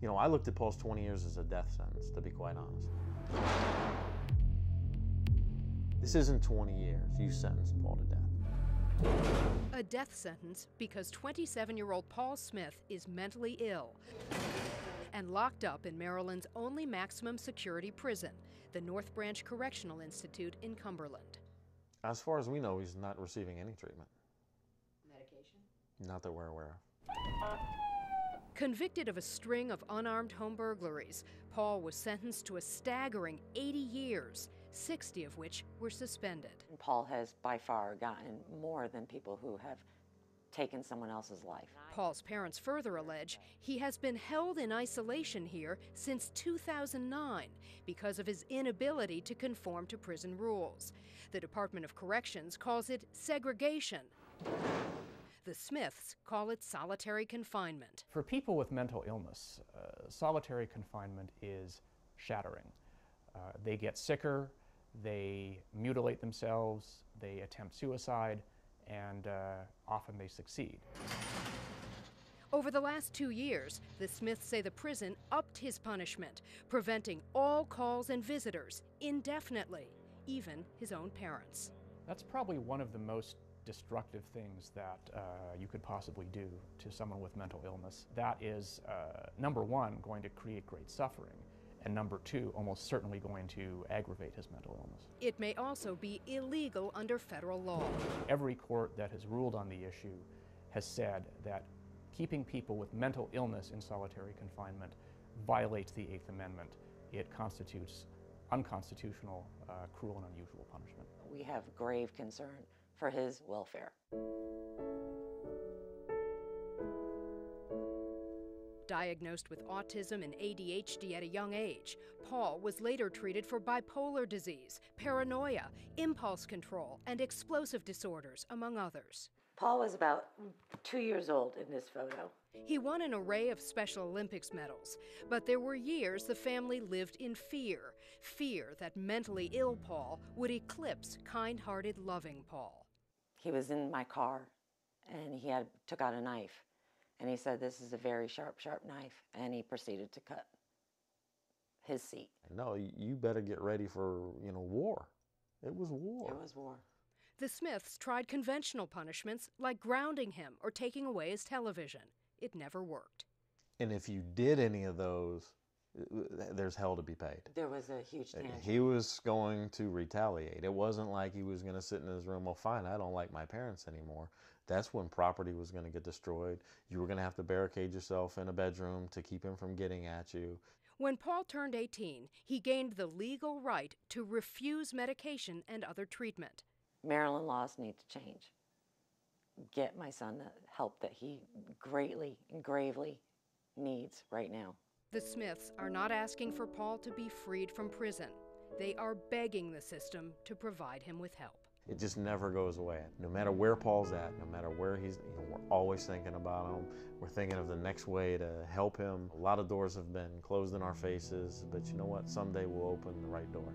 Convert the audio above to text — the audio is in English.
You know, I looked at Paul's 20 years as a death sentence, to be quite honest. This isn't 20 years. You sentenced Paul to death. A death sentence because 27 year old Paul Smith is mentally ill and locked up in Maryland's only maximum security prison, the North Branch Correctional Institute in Cumberland. As far as we know, he's not receiving any treatment. Medication? Not that we're aware of. Uh, Convicted of a string of unarmed home burglaries, Paul was sentenced to a staggering 80 years, 60 of which were suspended. Paul has by far gotten more than people who have taken someone else's life. Paul's parents further allege he has been held in isolation here since 2009 because of his inability to conform to prison rules. The Department of Corrections calls it segregation. The Smiths call it solitary confinement. For people with mental illness, uh, solitary confinement is shattering. Uh, they get sicker, they mutilate themselves, they attempt suicide, and uh, often they succeed. Over the last two years, the Smiths say the prison upped his punishment, preventing all calls and visitors indefinitely, even his own parents. That's probably one of the most destructive things that uh, you could possibly do to someone with mental illness. That is, uh, number one, going to create great suffering, and number two, almost certainly going to aggravate his mental illness. It may also be illegal under federal law. Every court that has ruled on the issue has said that keeping people with mental illness in solitary confinement violates the Eighth Amendment. It constitutes unconstitutional, uh, cruel, and unusual punishment. We have grave concern for his welfare. Diagnosed with autism and ADHD at a young age, Paul was later treated for bipolar disease, paranoia, impulse control, and explosive disorders, among others. Paul was about two years old in this photo. He won an array of Special Olympics medals, but there were years the family lived in fear fear that mentally ill Paul would eclipse kind hearted, loving Paul. He was in my car and he had took out a knife and he said, This is a very sharp, sharp knife. And he proceeded to cut his seat. No, you better get ready for, you know, war. It was war. It was war. The Smiths tried conventional punishments like grounding him or taking away his television. It never worked. And if you did any of those, there's hell to be paid. There was a huge tantrum. He was going to retaliate. It wasn't like he was going to sit in his room, well, fine, I don't like my parents anymore. That's when property was going to get destroyed. You were going to have to barricade yourself in a bedroom to keep him from getting at you. When Paul turned 18, he gained the legal right to refuse medication and other treatment. Maryland laws need to change. Get my son the help that he greatly and gravely needs right now. The Smiths are not asking for Paul to be freed from prison. They are begging the system to provide him with help. It just never goes away. No matter where Paul's at, no matter where he's, you know, we're always thinking about him. We're thinking of the next way to help him. A lot of doors have been closed in our faces, but you know what? Someday we'll open the right door.